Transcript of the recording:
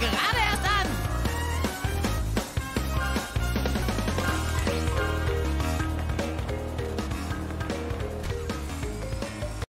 gerade